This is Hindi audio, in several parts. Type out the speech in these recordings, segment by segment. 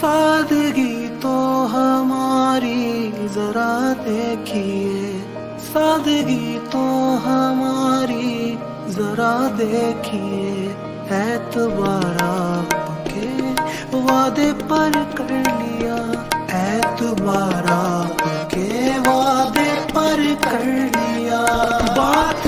सादगी तो हमारी जरा देखिए। सादगी तो हमारी जरा देखिए। ऐतबारा के वादे पर कर लिया। ऐतबारा के वादे पर कर लिया। बात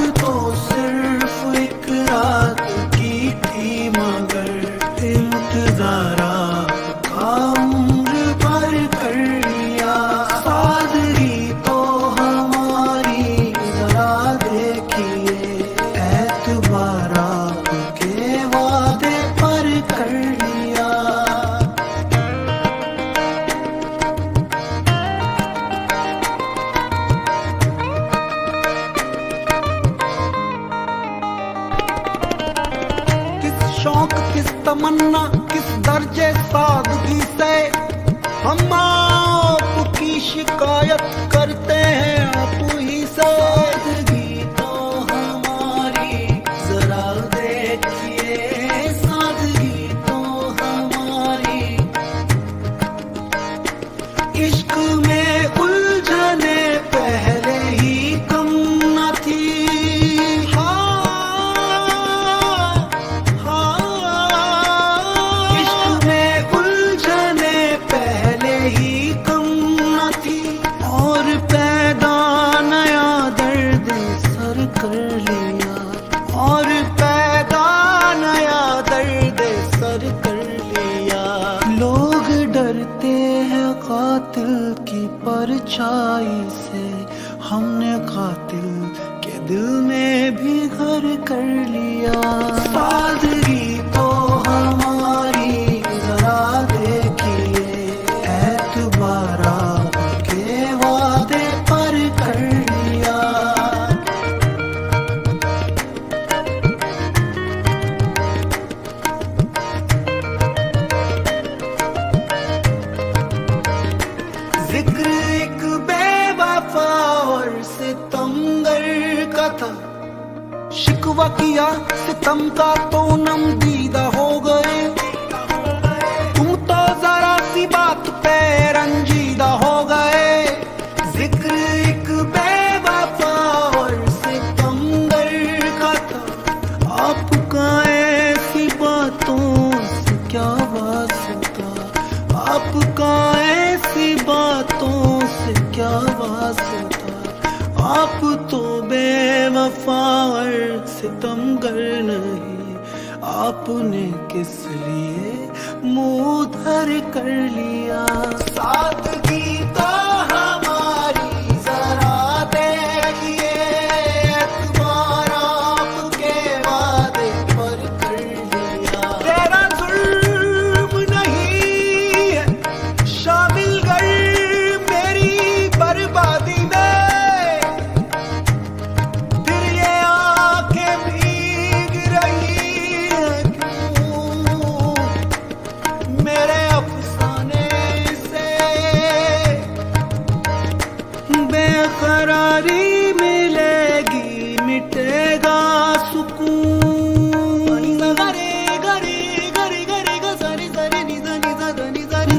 तमन्ना किस दर्जे सादगी से? हम आपकी शिकायत परछाई से हमने कातिल के दिल में भी घर कर लिया। सादगी तो ज़िक्र एक बेवफा और सितमगर का था। शिकवा किया सितम का तो नम दीदा हो आप तो बेवफार सितम कर नहीं। आपने किस लिए मुँह धर कर लिया? सादगी तो बेकरारी मिलेगी मिटेगा सुकून।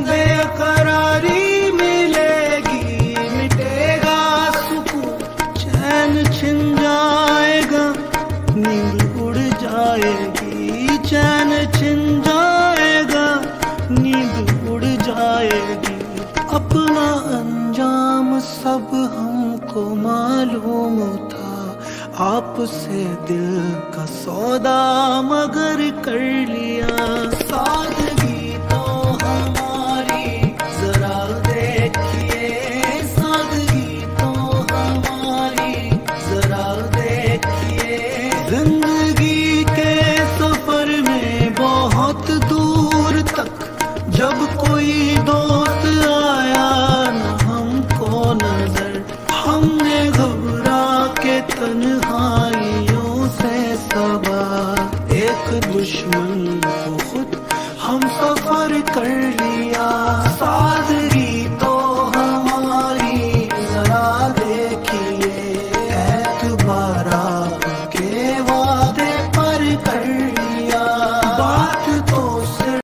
बेकरारी मिलेगी मिटेगा सुकून। चैन छिन जाएगा नींद उड़ जाएगी। चैन छिन जाएगा नींद उड़ जाएगी। अपना अंजाम सब हमको मालूम था आपसे दिल का सौदा मगर दुश्मन को खुद हम सफ़र कर लिया